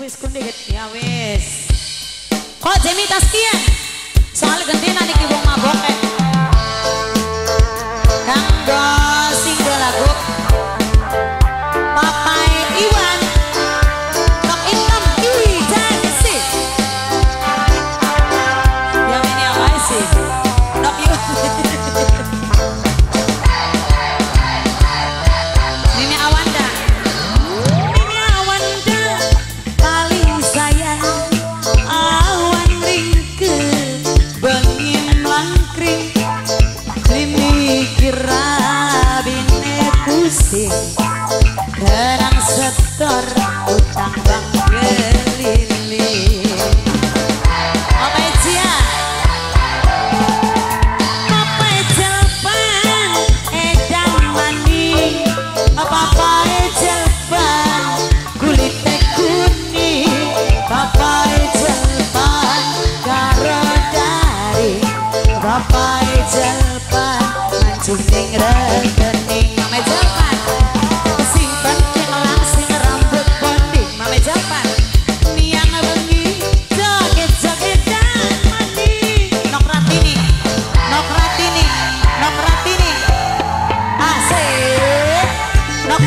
wis kundhit ya wis kok jemi tas kiye soal gendinane iki wong mabok getar otak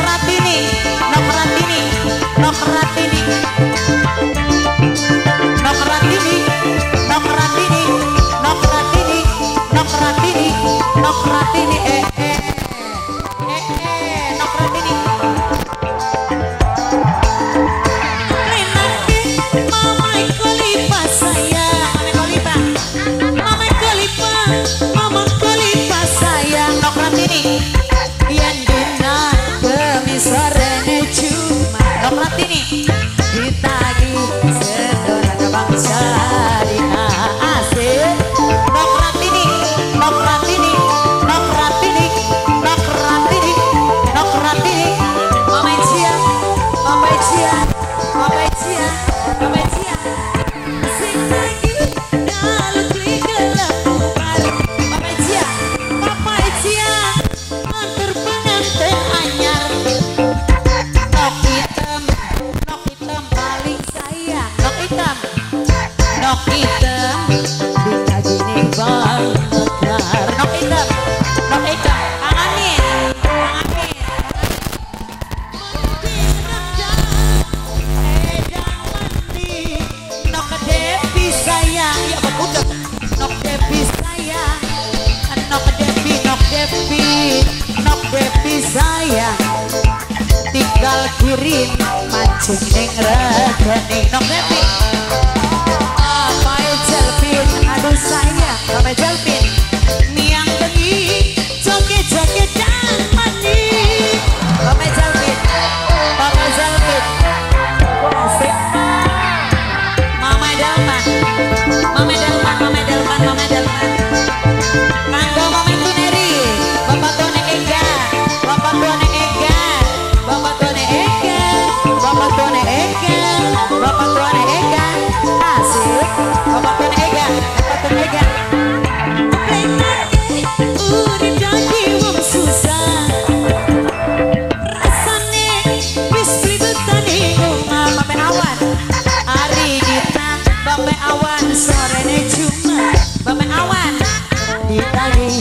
Ratini Nok Ratini Nok Ratini Nok Ratini Nok Ratini Nok Ratini Nok Ratini Nok Ratini eh. Nok saya Tinggal kirim Mancing neng rekening Nok baby Apa yang jelpin Aduh sayang Apa yang jelpin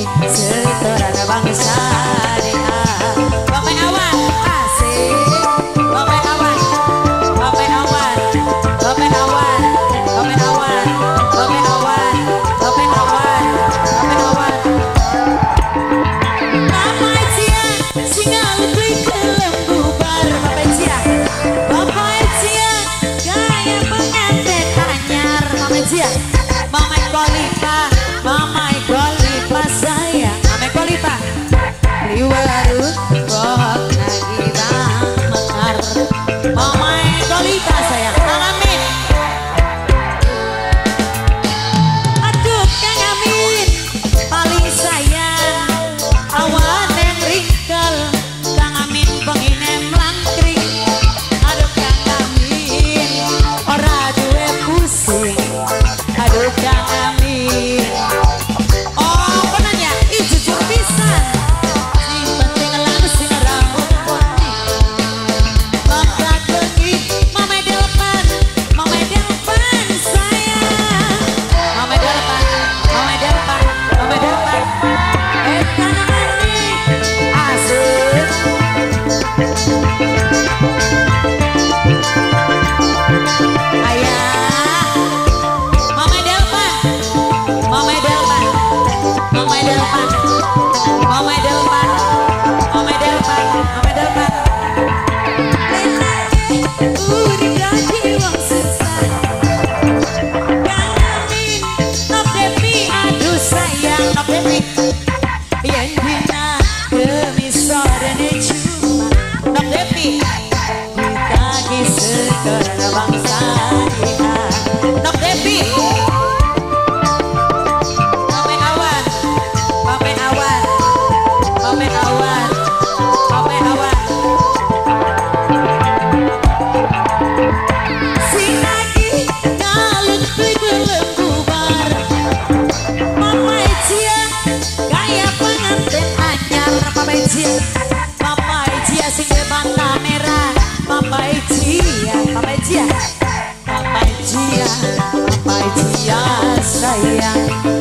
setorang bangsa ini. Perfect. my Tia, Saya.